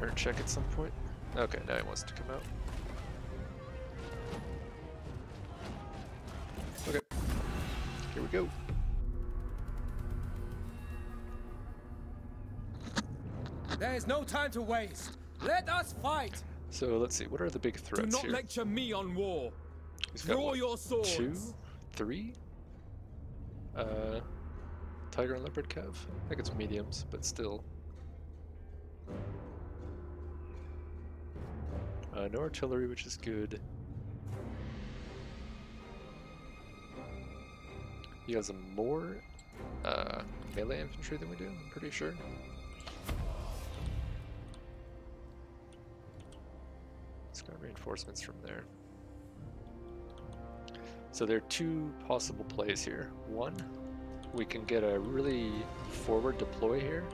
turn check at some point. Okay, now he wants to come out. Okay, here we go. There is no time to waste. Let us fight. So let's see, what are the big threats Do not here? lecture me on war. He's got Draw your swords. Two, three. Uh, tiger and leopard cav. I think it's mediums, but still. Uh, no artillery, which is good. He has more uh, melee infantry than we do. I'm pretty sure. It's got reinforcements from there. So there are two possible plays here. One, we can get a really forward deploy here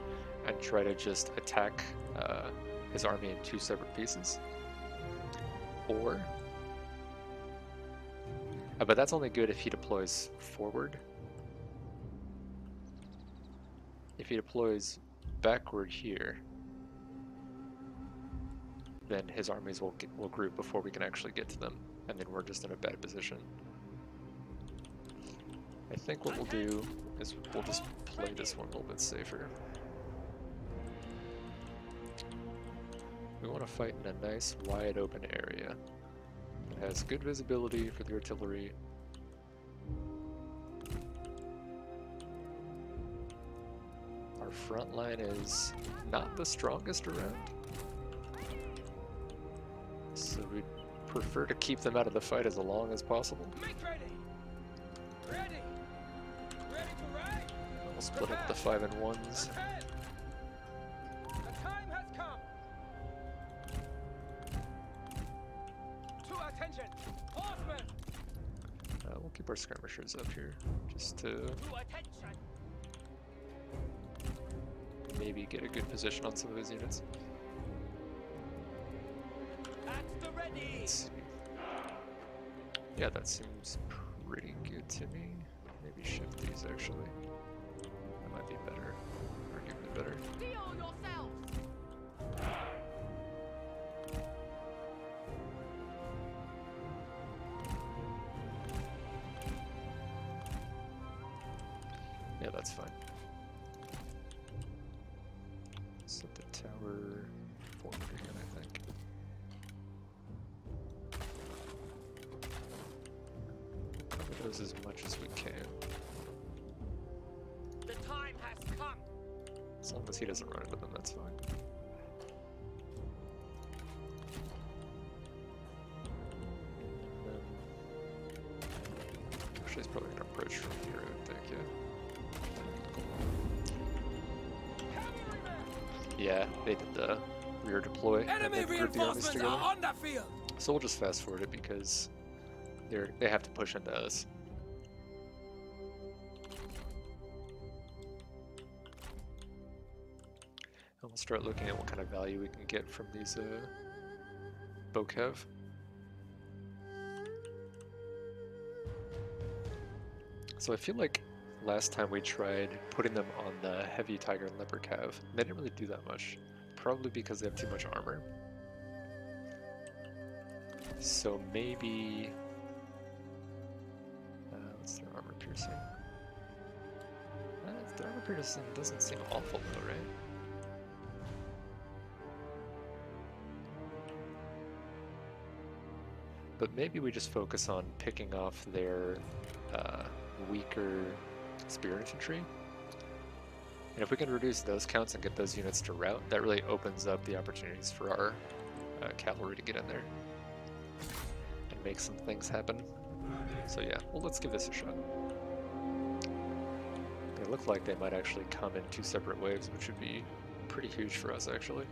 and try to just attack uh, his army in two separate pieces. Or, uh, but that's only good if he deploys forward. If he deploys backward here, then his armies will get, will group before we can actually get to them, and then we're just in a bad position. I think what we'll do is we'll just play this one a little bit safer. We want to fight in a nice wide open area. It has good visibility for the artillery. Our front line is not the strongest around. So we'd prefer to keep them out of the fight as long as possible. Make ready. Ready. Ready to ride. We'll split up the five and ones. Attention. Horsemen. Uh, we'll keep our skirmishers up here, just to maybe get a good position on some of his units. At the ready. Yeah, that seems pretty good to me. Maybe shift these actually. That might be better. Arguably better. Set the tower forward again, I think. Cover those as much as we can. The time has come. As long as he doesn't run into them, that's fine. They did the rear deploy Enemy then group the armies reinforcements are on the field. So we'll just fast forward it because they're they have to push into us. And we'll start looking at what kind of value we can get from these uh, bow cav. So I feel like last time we tried putting them on the heavy Tiger and Leopard Cav, they didn't really do that much. Probably because they have too much armor. So maybe. Uh, what's their armor piercing? Uh, their armor piercing doesn't seem awful though, right? But maybe we just focus on picking off their uh, weaker spear infantry. And if we can reduce those counts and get those units to rout, that really opens up the opportunities for our uh, cavalry to get in there and make some things happen. So yeah, well let's give this a shot. They look like they might actually come in two separate waves, which would be pretty huge for us actually.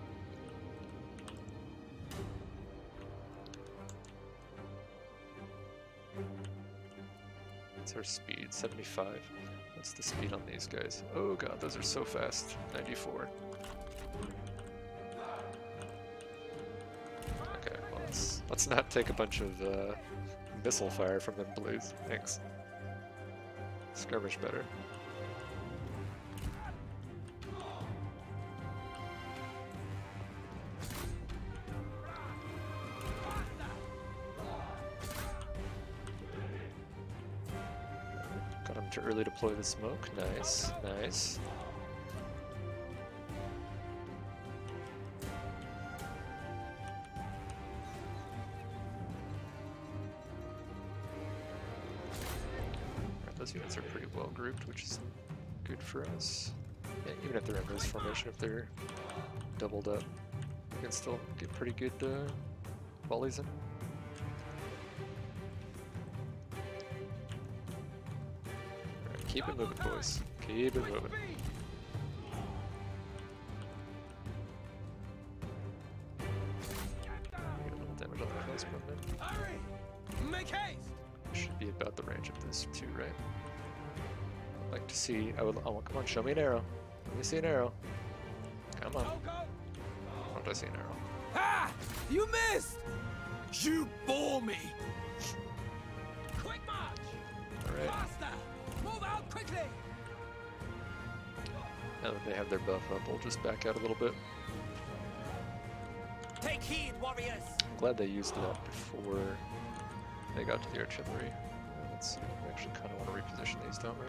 What's our speed? 75. What's the speed on these guys? Oh god, those are so fast. 94. Okay, well let's, let's not take a bunch of uh, missile fire from them blues. Thanks. Skirmish better. Early deploy the smoke. Nice, nice. Alright, those units are pretty well grouped, which is good for us. Yeah, even if they're in this formation, if they're doubled up, we can still get pretty good uh, volleys in. Keep it moving, boys. Keep it moving. Should be about the range of this too, right? I'd like to see. I would. Oh, come on, show me an arrow. Let me see an arrow. Come on. Go! I see an arrow. Ha! You missed! You bore me! Now that they have their buff up, we'll just back out a little bit. Take heed, warriors! I'm glad they used that before they got to the artillery. Let's see. We actually kind of want to reposition these, don't we?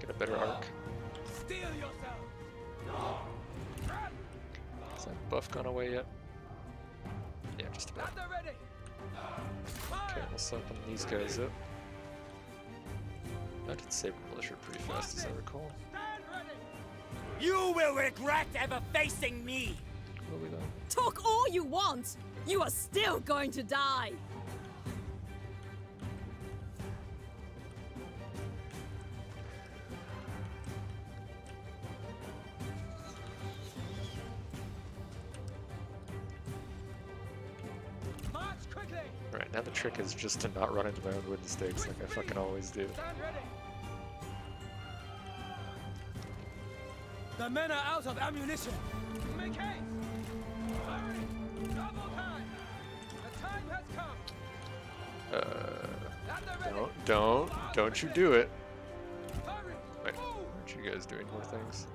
Get a better arc. Steel yourself! Has that buff gone away yet? Yeah, just about. Okay, we'll soften these guys up. I did save militia pretty fast, as I recall. Stand ready! You will regret ever facing me! Will? Talk all you want! You are still going to die! March! Alright, now the trick is just to not run into my own wooden stakes like I fucking always do. The men are out of ammunition! Make haste! Hurry! Double time! The time has come! Uh, At the ready! don't, don't, don't you do it. Wait, aren't you guys doing more things?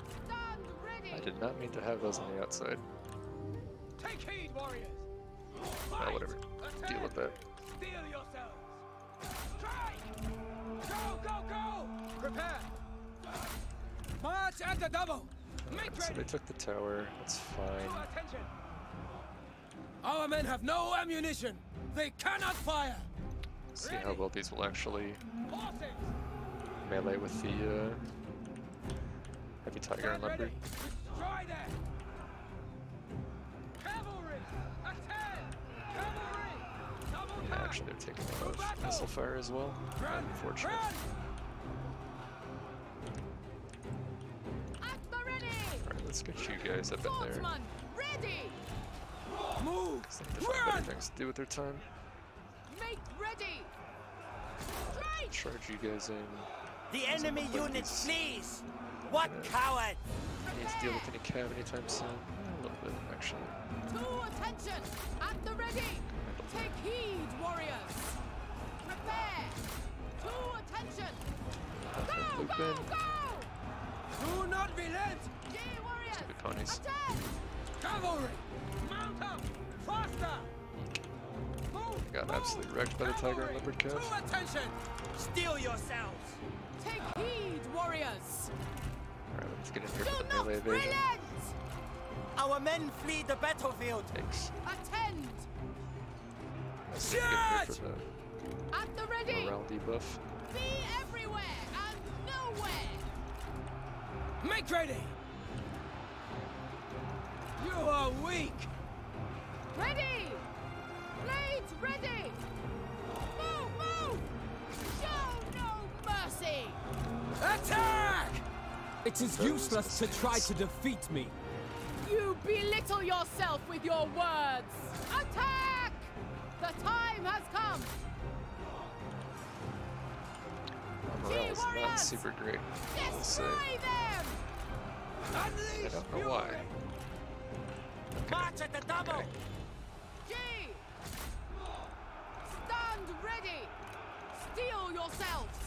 I did not mean to have those on the outside. Take heed, warriors! Fight! whatever. Deal with that. Steel yourselves! Strike! Go, go, go! Prepare! March at the double! So they took the tower, that's fine. Our men have no ammunition! They cannot fire! See how well these will actually melee with the uh, heavy tiger and leopard. Destroy them! Cavalry! Attack! Cavalry! Double Yeah, actually, they're taking a lot of missile fire as well. Unfortunate. Let's get you guys up in there. Ready. Move! They need to find better Run! things to do with their time. Make ready. Strike. Charge you guys in. The Doesn't enemy look like unit flees! What gonna- coward! Need to deal with any cav anytime soon. A little bit, actually. To attention. At the ready. Take heed, warriors. Prepare. To attention. Go, go, go. Do not relent! Ponies. Cavalry! Mount up! Faster! Move! Got absolutely wrecked by the tiger and leopard cav. To attention! Steel yourselves! Take heed, warriors. Alright, let's get in here for the not melee evasion. Our men flee the battlefield! Thanks. Attend. Let's get in here for the At the ready. morale debuff. Be everywhere and nowhere. Make ready! You are weak! Ready. Blades ready. Move, move. Show no mercy. Attack! It is useless to try to defeat me. You belittle yourself with your words. Attack! The time has come. Our morale's not super great. I. Destroy them. Unleash don't know why. Fury! March at the double! Okay. G. Stand ready. Steel yourselves.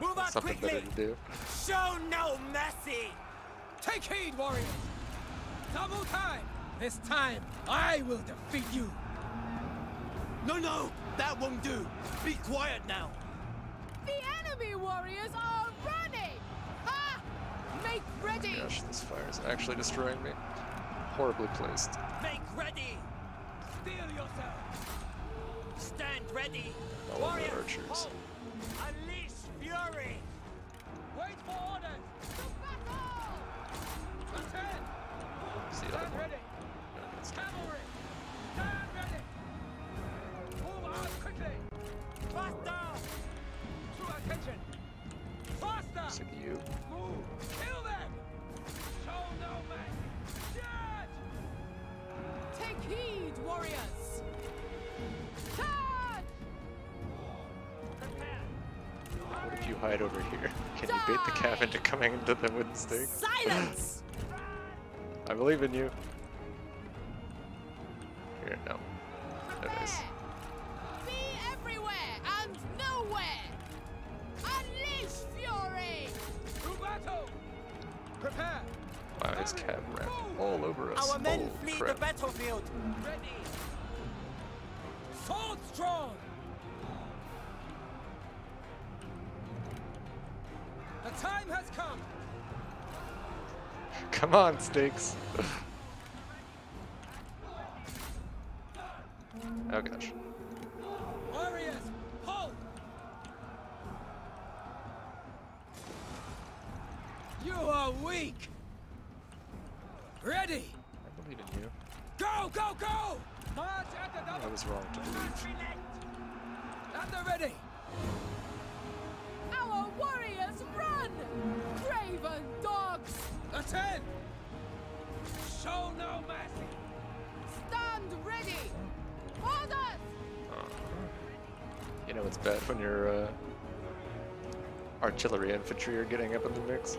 Move out quickly! Show no mercy! Take heed, warriors! Double time! This time, I will defeat you! No, no! That won't do! Be quiet now! The enemy warriors are running! Ha! Make ready! Gosh, this fire is actually destroying me. Horribly placed. Make ready! Steel yourself! Stand ready! All Warriors, archers. Unleash fury! Wait for orders! To battle! Attend! See other Stand ready! No. Cavalry! Stand ready! Move on quickly! Faster! To attention! Faster! Sick of you. Move! Kill them! Show no mercy! Heed, warriors! Charge! If you hide over here? Can you bait the calf into coming into the wooden stake? Silence! I believe in you. Here, no. There it is. Cab ran all over us. Our men oh, flee crap. the battlefield! Ready! Sword strong! The time has come! Come on, stakes. oh gosh. Warriors, halt! You are weak! Ready! I believe in you. Go, go, go! March at the I was wrong to believe. At the ready! Our warriors run! Craven dogs! Attend! Show no mercy! Stand ready! Orders! You know it's bad when your uh, artillery infantry are getting up in the mix.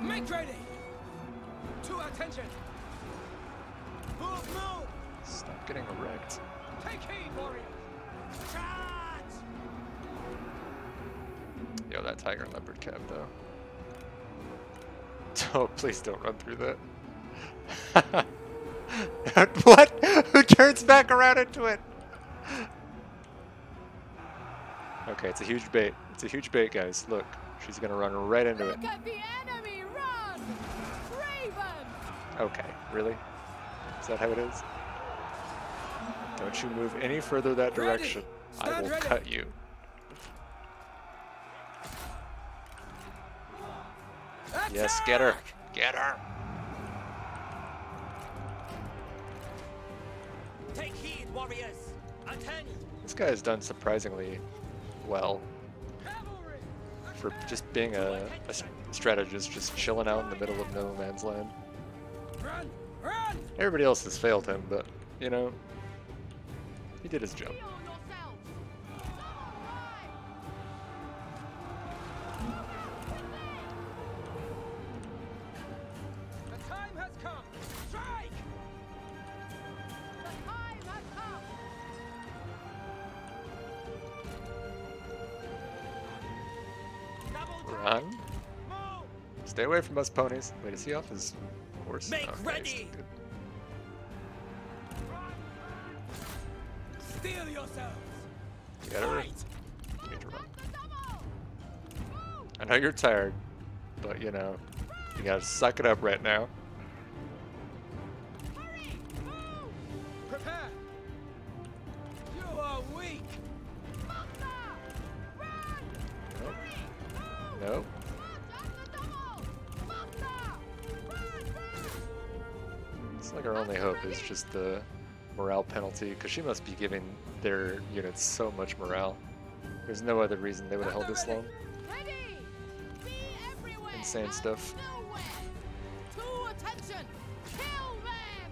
Make ready! To attention! Move, move! Stop getting wrecked. Take heed, warriors! Charge! Yo, that tiger and leopard cav though. Oh, please don't run through that. what? Who turns back around into it? Okay, it's a huge bait. It's a huge bait, guys. Look, she's gonna run right into it. Look the enemy! Okay, really? Is that how it is? Don't you move any further that direction. I will cut you. Yes, get her. Get her. Take heed, warriors! Attend! This guy has done surprisingly well for just being a strategist, just chilling out in the middle of no man's land. Run! Run! Everybody else has failed him, but, you know, he did his job. Heal yourselves! Double time! The time has come! Strike! The time has come! Double time! Run. Stay away from us, ponies. Wait, is he off his horse? Make Okay, he's ready. You gotta run. You need to run. At the double! Move! I know you're tired, but you know, you gotta suck it up right now. Hurry! Prepare! You are weak! Nope. Move! Nope. March at the double! Mutna! Run! Run! It's like our only hope is just the morale penalty, because she must be giving their units so much morale. There's no other reason they would have held this long. Ready! Be everywhere! Insane stuff. Nowhere! To attention! Kill them!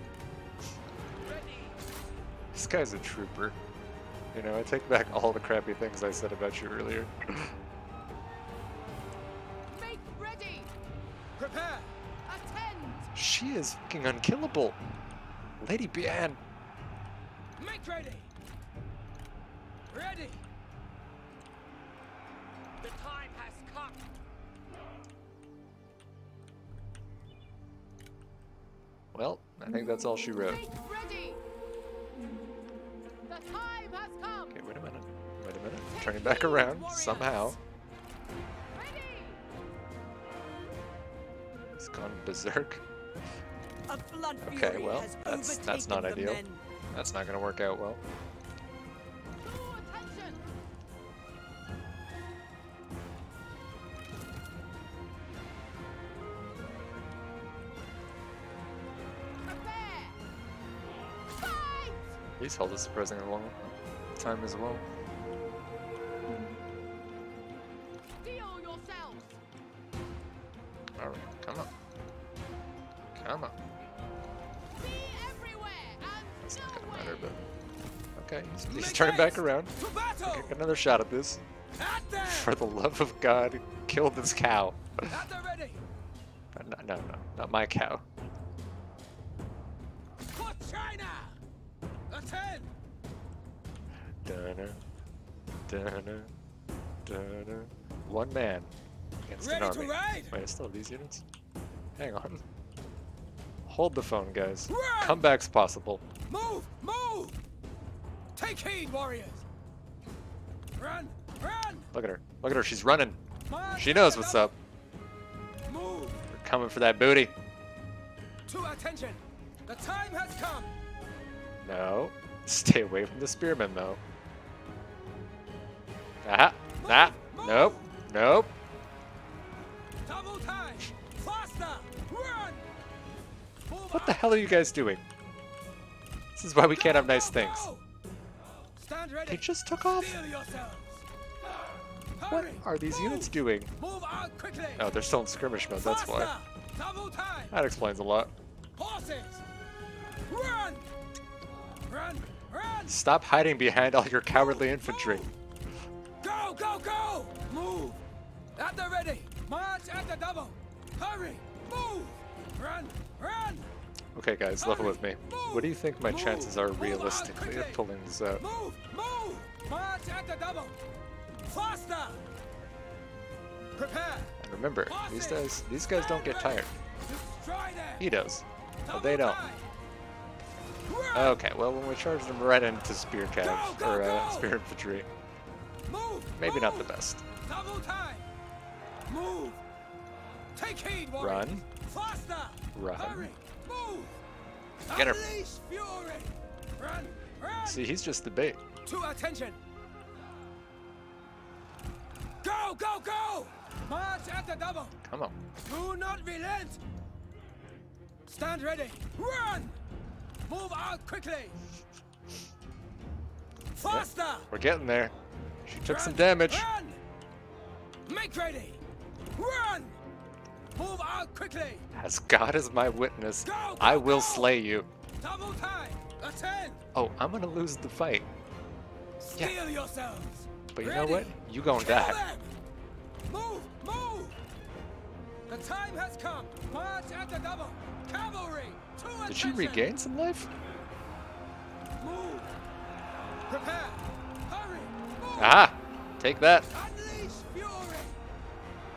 Ready! This guy's a trooper. You know, I take back all the crappy things I said about you earlier. Make ready! Prepare! Attend! she is fucking unkillable. Lady Bian. Make ready! Ready! The time has come! Well, I think that's all she wrote. Ready! The time has come! Okay, wait a minute. Wait a minute. Turning back around somehow. Ready! He's gone berserk. Okay, well, that's- that's not ideal. men. That's not gonna work out well. He's held a surprisingly long time as well. Alright, come on. Come on. Be everywhere and That's not gonna matter, but. Okay, he's, he's turning back around. To battle! Get another shot at this. For the love of God, kill this cow. At the ready! No, no, no, not my cow. For China! Attend! Dunna, dunna, dunna. One man against an Ready to army. ride! Wait, I still have these units? Hang on. Hold the phone, guys. Run! Comeback's possible. Move! Move! Take heed, warriors! Run! Run! Look at her. Look at her. She's running. March She knows what's up. Move! We're coming for that booty. To attention! The time has come! No. Stay away from the spearmen, though. Ah, ah, nope, nope. Double time! Faster! Run! Move What the hell are you guys doing? This is why we can't have nice things. They just took off. What are these units doing? Oh, they're still in skirmish mode, that's why. That explains a lot. Stop hiding behind all your cowardly infantry. Go, go, go! Move! At the ready! March at the double! Hurry! Move! Run! Run! Okay, guys, level with me. What do you think my chances are realistically of pulling this out? Move! Move! March at the double! Faster! Prepare! And remember, these guys, these guys don't get tired. He does, but they don't. Okay, well, when we charge them right into spear cav or uh, spear infantry, maybe not the best. Double time! Move! Take heed! Run. Faster! Run. Get her. Run! Run! See, he's just the bait. To attention! Go, go, go! March at the double! Come on. Do not relent! Stand ready! Run! Move out quickly! Faster! We're getting there. She took some damage. Run! Make ready! Run! Move out quickly! As God is my witness, Go, go, I will go! slay you. Double time! Attend! Oh, I'm gonna lose the fight. Yeah. Steel yourselves! But you Ready? know what? You gonna Kill die. them! Move! Move! The time has come! March at the double! Cavalry! To Did she regain some life? Move! Prepare! Hurry! Move! Ah! Take that. Unleash!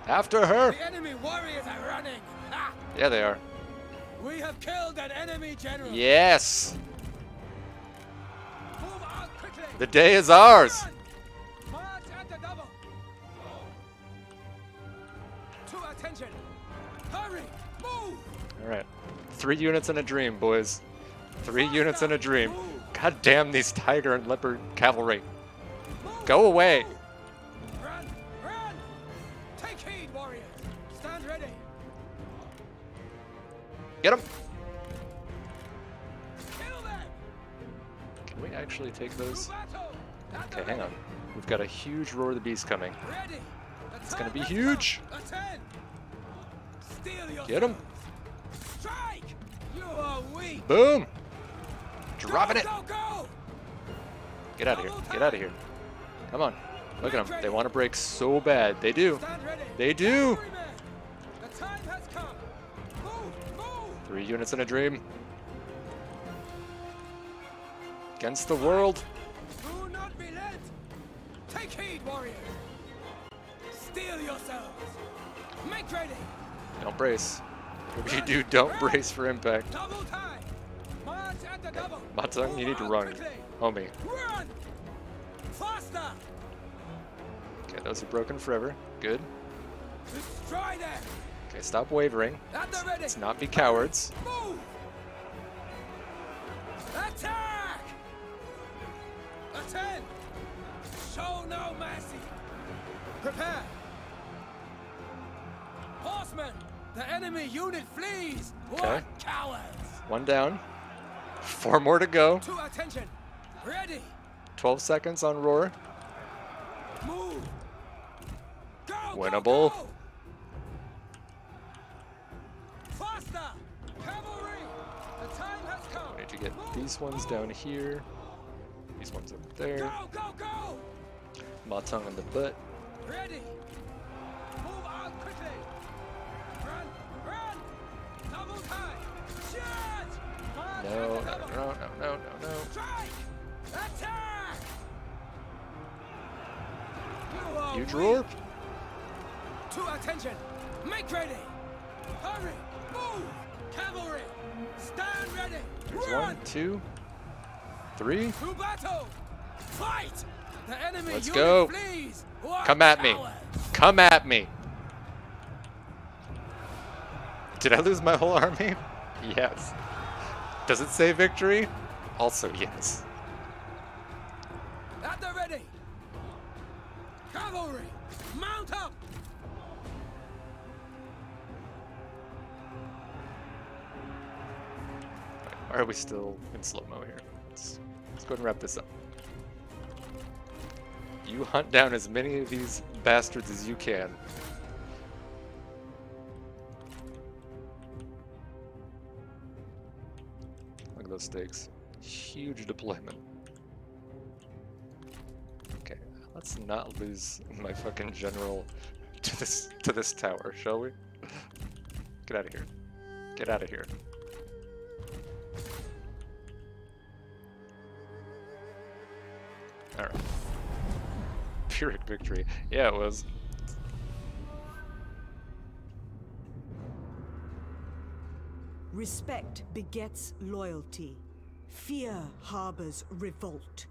After her! The enemy warriors are running! Ah! Yeah, they are. We have killed an enemy general! Yes! Move out quickly! The day is ours! March at the double! To attention! Hurry! Move! Alright. Three units in a dream, boys. Three units in a dream. God damn these tiger and leopard cavalry. Move! Go away! Get him! Them! Can we actually take those? battle! At the Okay, hang on. We've got a huge Roar of the Beast coming. It's gonna be huge. Get Steel yourselves! Get 'em. Strike! You are weak! Boom! Dropping it! Go, go! Get out of here. Get out of here. Come on. Look at them. They want to break so bad. They do. Stand ready! They do. Three units in a dream. Against the world. Do not relent! Take heed, warriors! Steel yourselves! Make ready! Don't brace. If you do, don't brace for impact. Double time! March at the double! Matsung, you need to run. quickly. Homie. Run! Faster! Okay, those are broken forever. Good. Destroy them! Okay, stop wavering. At the ready! Let's not be cowards. Move! Attack! Attend! Show no mercy! Prepare! Horsemen! The enemy unit flees! What Okay. cowards! One down. Four more to go. To attention! Ready! 12 seconds on roar. Move! Go! go, Winnable. go! Faster! To get these ones down here. These ones up there. Go, go, go! Matang in the butt. Ready! Move on quickly! Run! Run! Double time! Charge! No, no, no, no, no, no, no. Strike! Attack! You are Huge roar. To attention! Make ready! Hurry! Move! Cavalry! Stand ready! There's one, two, three. To battle! Fight! The enemy Let's go. Come at me. Come at me. Did I lose my whole army? Yes. Does it say victory? Also yes. At the ready! Cavalry! Mount up! Are we still in slow-mo here? Let's, let's go ahead and wrap this up. You hunt down as many of these bastards as you can. Look at those stakes. Huge deployment. Okay, let's not lose my fucking general to this to this tower, shall we? Get out of here. Get out of here. Alright. Pyrrhic victory. Yeah, it was. Respect begets loyalty. Fear harbors revolt.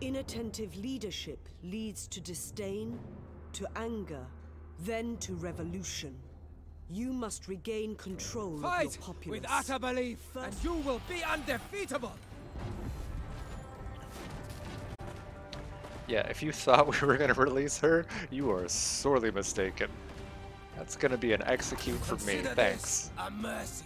Inattentive leadership leads to disdain, to anger, then to revolution. You must regain control of your populace. with utter belief, and you will be undefeatable! Yeah, if you thought we were gonna release her, you are sorely mistaken. That's gonna be an execute for me. Thanks. this a mercy.